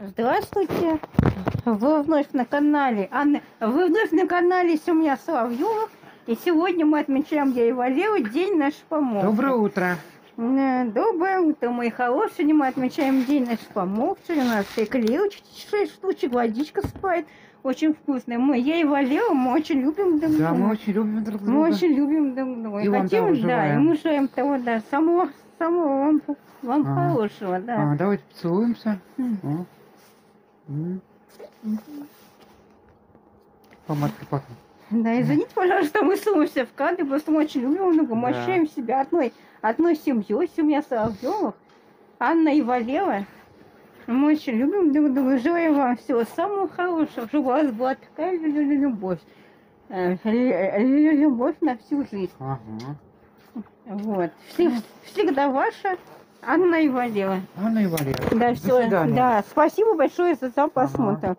Здравствуйте! Вы вновь на канале Анны. Вы вновь на канале Семья Соловьевых. И сегодня мы отмечаем я и Валеру День нашей помолвки. Доброе утро. Доброе утро, мои хорошие. Мы отмечаем День нашей помолвки. У нас эклерочки 6 штучек, водичка спает. Очень вкусная. Мы, я и Валера, мы очень любим друг Да, друга. мы очень любим друг друга. Мы очень любим друг друга. И вам Хотим, того да, и мы желаем того, да, самого, самого вам, вам Ага. хорошего, да. А, давайте поцелуемся. М. Помадка пахнет. Да, извините, пожалуйста, мы снуемся в кадре, просто мы очень любим друга. Мы Да. ощущаем себя одной, одной семьей, семья Соловьевых, Анна и Валера. Мы очень любим друг друга. Желаем вам всего самого хорошего, чтобы у вас была такая лю- лю- любовь. Э, лю- лю- Любовь на всю жизнь. Ага. Вот. Всег- Всегда ваша Анна и Валера. Анна и Валера. Да, все. Да, спасибо большое за просмотр.